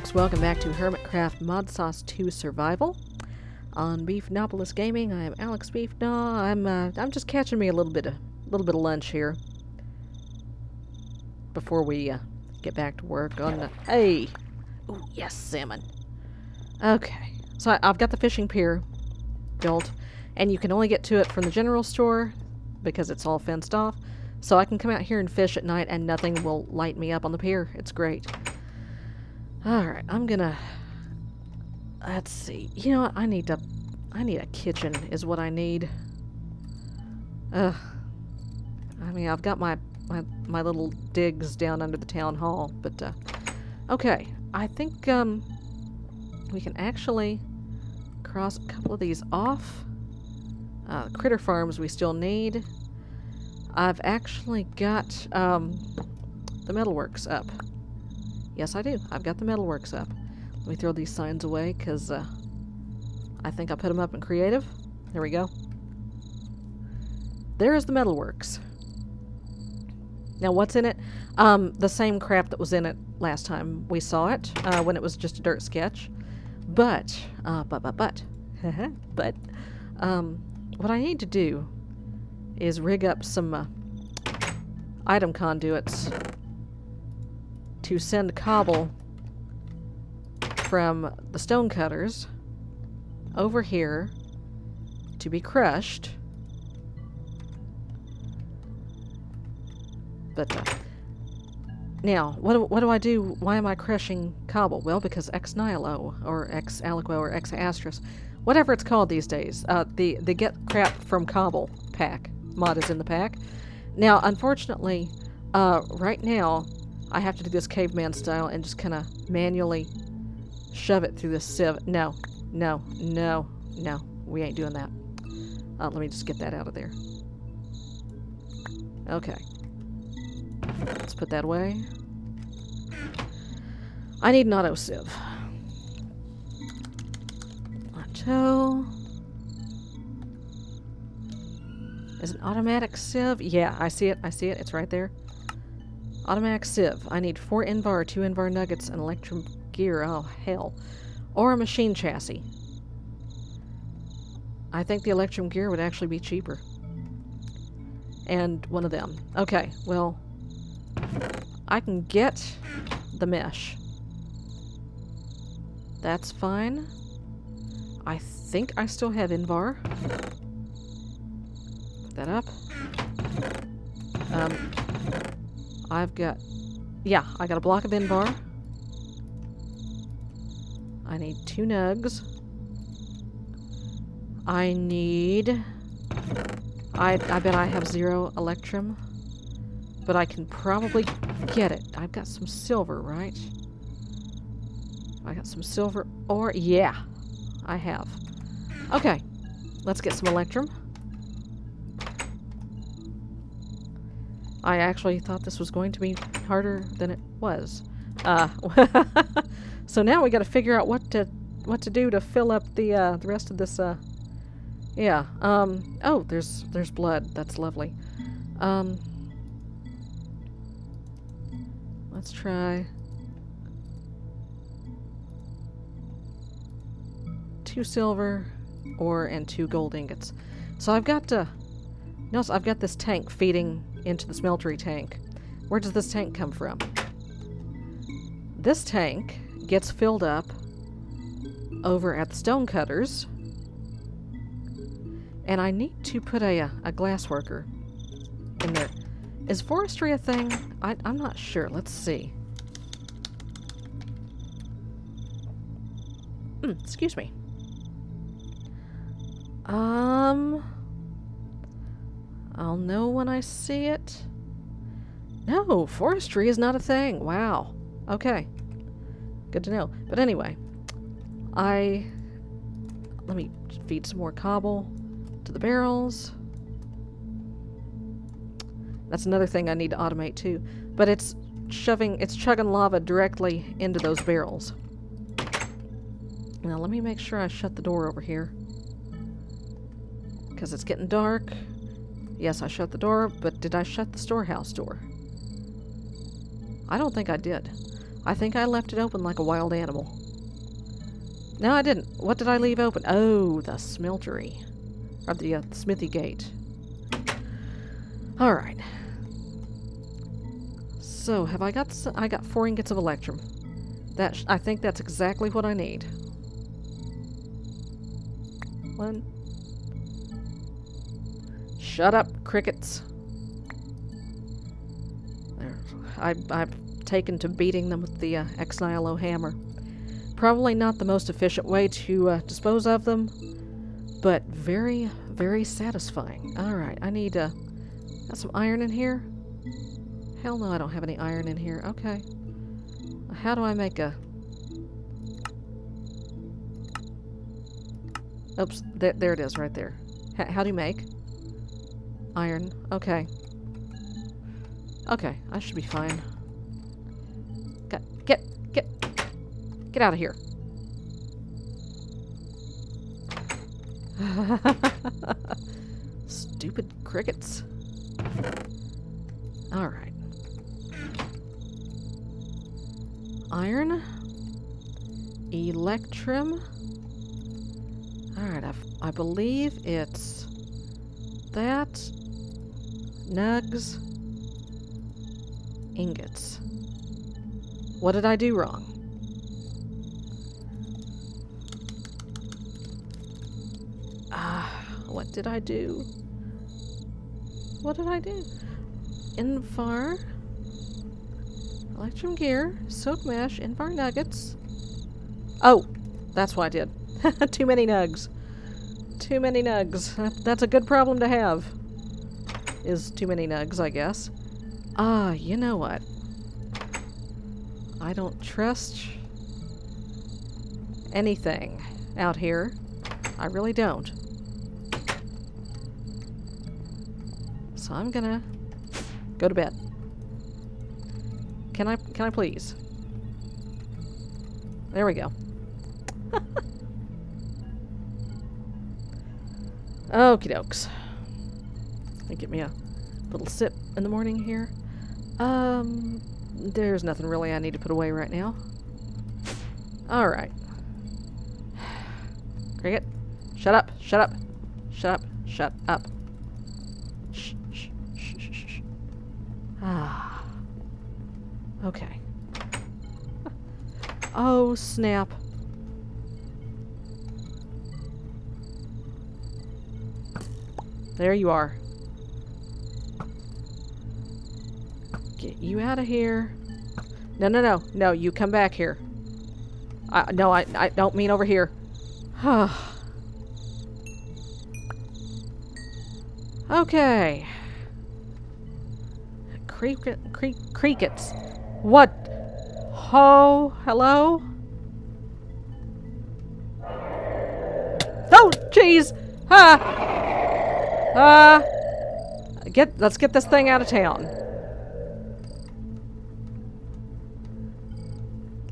folks, welcome back to Hermitcraft Modsauce 2 Survival. On Beefgnawpolis Gaming, I am Alex Beefgnaw. I'm uh, I'm just catching me a little bit of a little bit of lunch here before we uh, get back to work on the hey. Oh yes, salmon. Okay, so I, I've got the fishing pier built, and you can only get to it from the general store because it's all fenced off. So I can come out here and fish at night, and nothing will light me up on the pier. It's great. Alright, I'm gonna... Let's see. You know what? I need to... I need a kitchen is what I need. Ugh. I mean, I've got my, my, my little digs down under the town hall, but, uh... Okay, I think, um... We can actually cross a couple of these off. Uh, critter farms we still need. I've actually got, um... The metalworks up. Yes, I do. I've got the metalworks up. Let me throw these signs away, because uh, I think I put them up in creative. There we go. There's the metalworks. Now, what's in it? Um, the same crap that was in it last time we saw it, uh, when it was just a dirt sketch. But, uh, but, but, but, but, um, what I need to do is rig up some uh, item conduits to send cobble from the stonecutters over here to be crushed. But uh, now, what do, what do I do? Why am I crushing cobble? Well, because ex nihilo or ex aliquo or ex astris, whatever it's called these days, uh, the the get crap from cobble pack mod is in the pack. Now, unfortunately, uh, right now I have to do this caveman style and just kind of manually shove it through this sieve. No, no, no, no. We ain't doing that. Uh, let me just get that out of there. Okay. Let's put that away. I need an auto sieve. Auto. Is an automatic sieve? Yeah, I see it. I see it. It's right there. Automatic sieve. I need four Invar, two Invar nuggets, and electrum gear. Oh, hell. Or a machine chassis. I think the electrum gear would actually be cheaper. And one of them. Okay, well, I can get the mesh. That's fine. I think I still have Invar. Put that up. Um, I've got... Yeah, I got a block of Invar. I need two nugs. I need... I, I bet I have zero Electrum. But I can probably get it. I've got some silver, right? I got some silver or... Yeah, I have. Okay, let's get some Electrum. I actually thought this was going to be harder than it was. Uh, so now we got to figure out what to what to do to fill up the uh, the rest of this. Uh, yeah. Um. Oh, there's there's blood. That's lovely. Um. Let's try two silver, or and two gold ingots. So I've got to. Notice I've got this tank feeding into the smeltery tank. Where does this tank come from? This tank gets filled up over at the stonecutters. And I need to put a, a glass worker in there. Is forestry a thing? I, I'm not sure. Let's see. Mm, excuse me. Um... I'll know when I see it. No, forestry is not a thing. Wow. Okay. Good to know. But anyway, I... Let me feed some more cobble to the barrels. That's another thing I need to automate too. But it's shoving, it's chugging lava directly into those barrels. Now let me make sure I shut the door over here. Because it's getting dark. Yes, I shut the door, but did I shut the storehouse door? I don't think I did. I think I left it open like a wild animal. No, I didn't. What did I leave open? Oh, the smeltery. Or the, uh, smithy gate. Alright. So, have I got... I got four ingots of electrum. That I think that's exactly what I need. One. Shut up, crickets. I, I've taken to beating them with the uh, hammer. Probably not the most efficient way to uh, dispose of them, but very, very satisfying. Alright, I need, uh, got some iron in here? Hell no, I don't have any iron in here. Okay. How do I make a... Oops, there, there it is, right there. H how do you make? Iron. Okay. Okay, I should be fine. Get, get, get, get out of here. Stupid crickets. Alright. Iron. Electrum. Alright, I believe it's that. Nugs. Ingots. What did I do wrong? Ah, what did I do? What did I do? Invar. Electrum gear. Soak mesh. Invar nuggets. Oh, that's what I did. Too many nugs. Too many nugs. That's a good problem to have. Is too many nugs, I guess. Ah, you know what? I don't trust anything out here. I really don't. So I'm gonna go to bed. Can I, can I please? There we go. Okie dokes. Get me a little sip in the morning here. Um, there's nothing really I need to put away right now. Alright. Cricket, shut up, shut up, shut up, shut up. Shh, shh, shh, shh, shh. Ah. Okay. Oh, snap. There you are. You out of here. No, no, no. No, you come back here. I, no, I, I don't mean over here. okay. Creek, creek, crickets. What? Oh, hello? Oh, jeez! Ah! Ah! Get, let's get this thing out of town.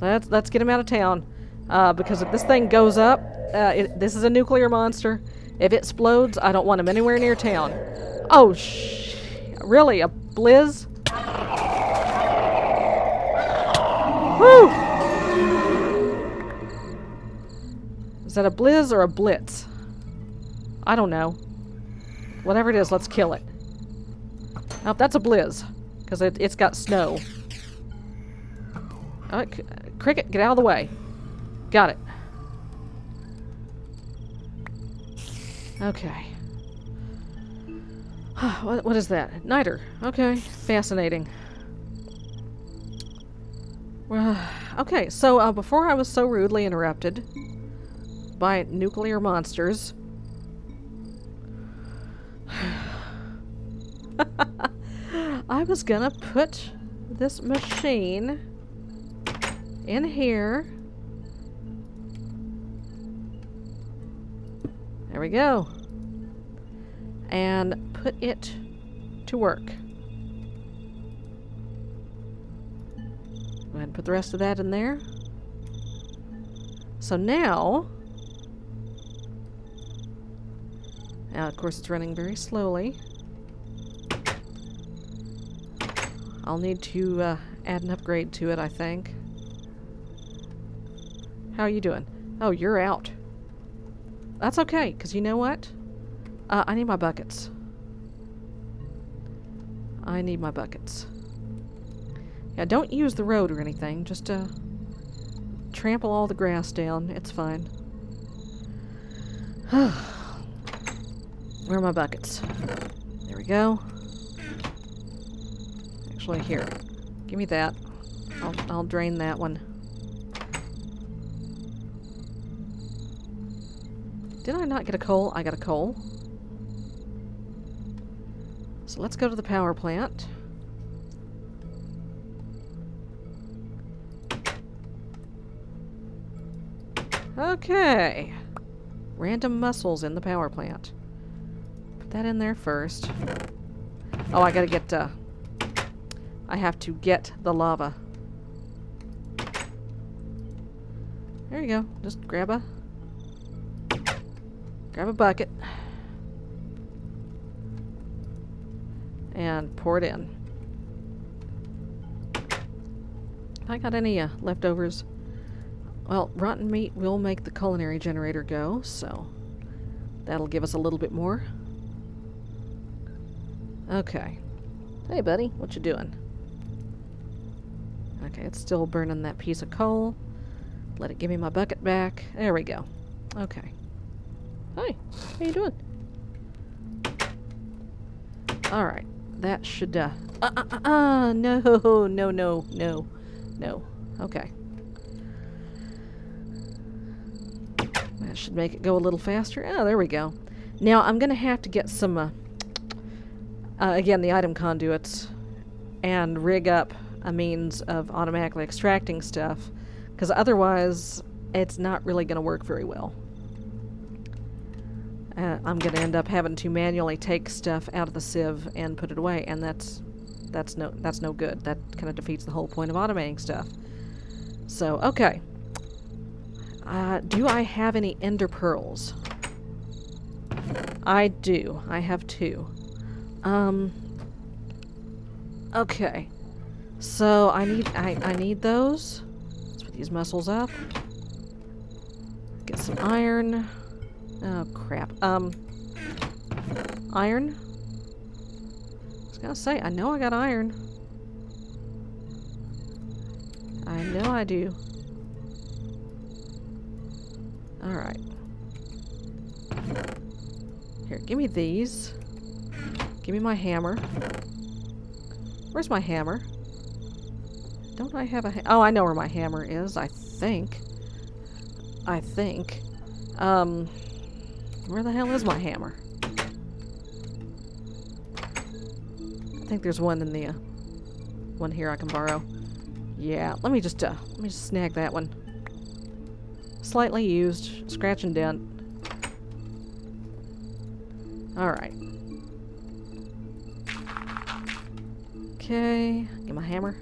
Let's let's get him out of town. Uh, because if this thing goes up, uh, it, this is a nuclear monster. If it explodes, I don't want him anywhere near town. Oh, sh! Really, a blizz? Woo! Is that a blizz or a blitz? I don't know. Whatever it is, let's kill it. Oh, that's a blizz. Because it, it's got snow. Oh, Cricket, get out of the way. Got it. Okay. what, what is that? Niter. Okay. Fascinating. Well, okay, so uh, before I was so rudely interrupted by nuclear monsters, I was gonna put this machine in here. There we go. And put it to work. Go ahead and put the rest of that in there. So now, now of course it's running very slowly. I'll need to uh, add an upgrade to it, I think. How are you doing? Oh, you're out. That's okay, because you know what? Uh, I need my buckets. I need my buckets. Yeah, don't use the road or anything. Just, uh, trample all the grass down. It's fine. Where are my buckets? There we go. Actually, here. Give me that. I'll, I'll drain that one. Did I not get a coal? I got a coal. So let's go to the power plant. Okay. Random mussels in the power plant. Put that in there first. Oh, I gotta get, uh... I have to get the lava. There you go. Just grab a... Grab a bucket. And pour it in. If I got any uh, leftovers well, rotten meat will make the culinary generator go, so that'll give us a little bit more. Okay. Hey, buddy, what you doing? Okay, it's still burning that piece of coal. Let it give me my bucket back. There we go. Okay. Hi, how you doing? Alright, that should, uh, uh, uh, uh, uh, no, no, no, no, no. Okay. That should make it go a little faster. Oh, there we go. Now, I'm going to have to get some, uh, uh, again, the item conduits and rig up a means of automatically extracting stuff, because otherwise it's not really going to work very well. Uh, I'm going to end up having to manually take stuff out of the sieve and put it away, and that's that's no that's no good. That kind of defeats the whole point of automating stuff. So, okay. Uh, do I have any ender pearls? I do. I have two. Um. Okay. So I need I, I need those. Let's put these mussels up. Get some iron. Oh crap. Um iron. I was gonna say, I know I got iron. I know I do. Alright. Here, give me these. Give me my hammer. Where's my hammer? Don't I have a Oh, I know where my hammer is, I think. I think. Um, where the hell is my hammer? I think there's one in the, uh, one here I can borrow. Yeah, let me just, uh, let me just snag that one. Slightly used. Scratch and dent. Alright. Okay. Get my hammer.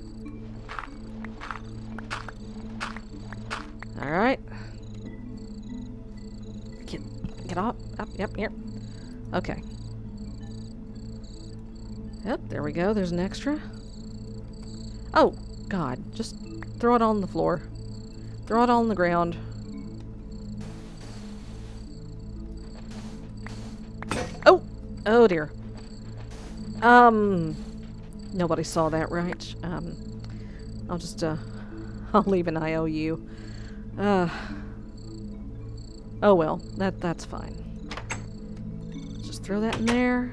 Yep. Here. Okay. Yep. There we go. There's an extra. Oh, God. Just throw it on the floor. Throw it on the ground. Oh! Oh dear. Um, nobody saw that, right? Um, I'll just, uh, I'll leave an IOU. Uh, oh well, that, that's fine. Throw that in there.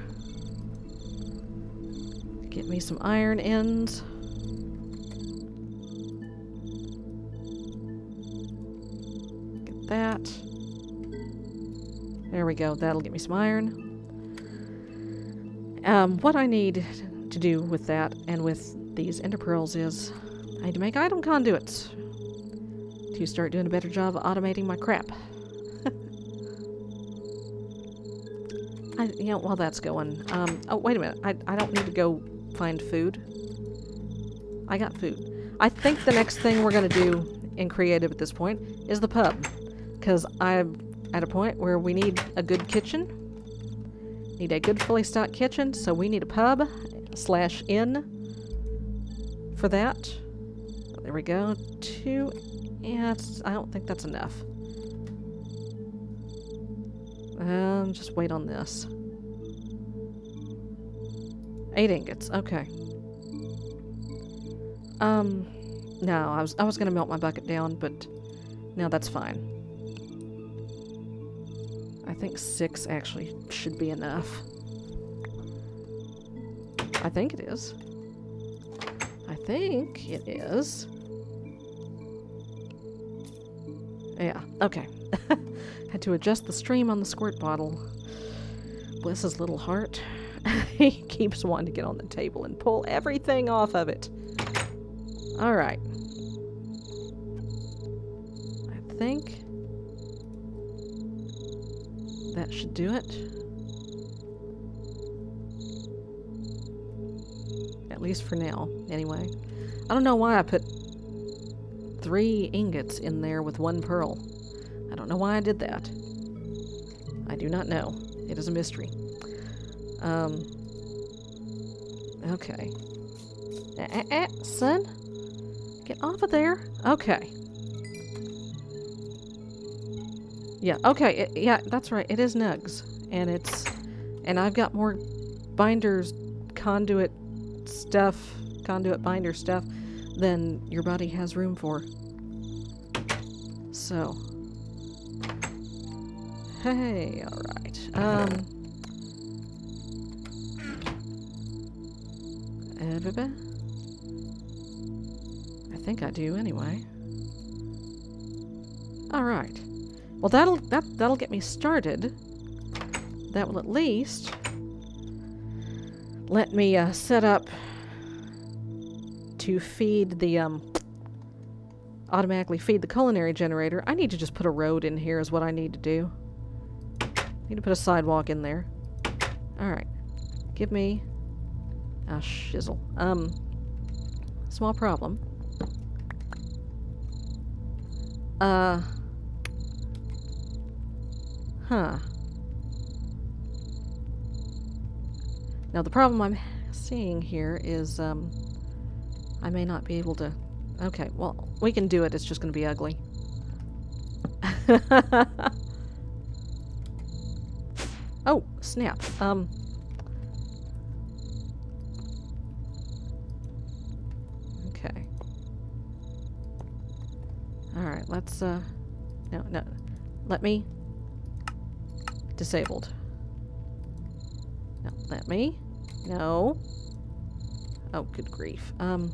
Get me some iron ends. Get that. There we go, that'll get me some iron. Um, what I need to do with that and with these ender pearls is I need to make item conduits to start doing a better job of automating my crap. I, you know, while that's going, um, oh, wait a minute. I, I don't need to go find food. I got food. I think the next thing we're going to do in creative at this point is the pub. Because I'm at a point where we need a good kitchen Need a good fully stocked kitchen, so we need a pub slash inn for that. There we go. Two Yeah, I don't think that's enough. Um, just wait on this. Eight ingots, okay. Um, no, I was I was gonna melt my bucket down, but no, that's fine. I think six actually should be enough. I think it is. I think it is. Yeah, okay. Had to adjust the stream on the squirt bottle. Bless his little heart. he keeps wanting to get on the table and pull everything off of it. Alright. I think that should do it. At least for now, anyway. I don't know why I put three ingots in there with one pearl. Don't know why I did that. I do not know. It is a mystery. Um. Okay. Eh, eh, eh, son? Get off of there. Okay. Yeah, okay, it, yeah, that's right. It is Nugs. And it's... And I've got more binders, conduit stuff, conduit binder stuff than your body has room for. So... Hey, alright. Um... I think I do anyway. Alright. Well, that'll that that'll get me started. That will at least let me uh, set up to feed the um, automatically feed the culinary generator. I need to just put a road in here is what I need to do. Need to put a sidewalk in there. Alright. Give me a shizzle. Um, small problem. Uh, Huh. Now the problem I'm seeing here is um, I may not be able to... Okay, well, we can do it. It's just going to be ugly. oh, snap. Um... Okay. Alright, let's, uh... No, no. Let me Disabled. No, let me. No. Oh, good grief. Um.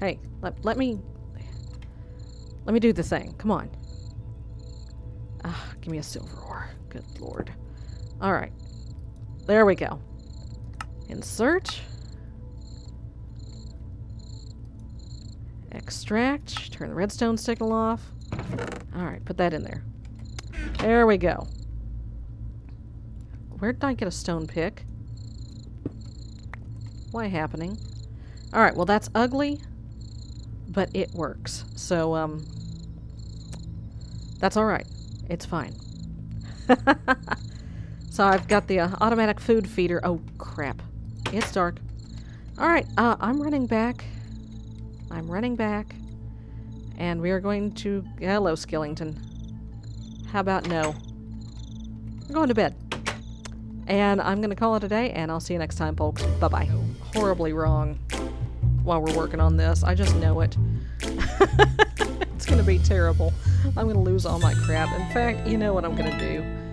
Hey, let, let me... Let me do the thing. Come on. Give me a silver ore. Good lord. Alright. There we go. Insert. Extract. Turn the redstone signal off. Alright, put that in there. There we go. Where did I get a stone pick? Why happening? Alright, well that's ugly, but it works. So, um, that's alright. It's fine. so I've got the uh, automatic food feeder. Oh, crap. It's dark. Alright, uh, I'm running back. I'm running back. And we are going to... Hello, Skillington. How about no? We're going to bed. And I'm going to call it a day, and I'll see you next time, folks. Bye-bye. Horribly wrong while we're working on this. I just know it. it's to be terrible. I'm to lose all my crap. In fact, you know what I'm to do?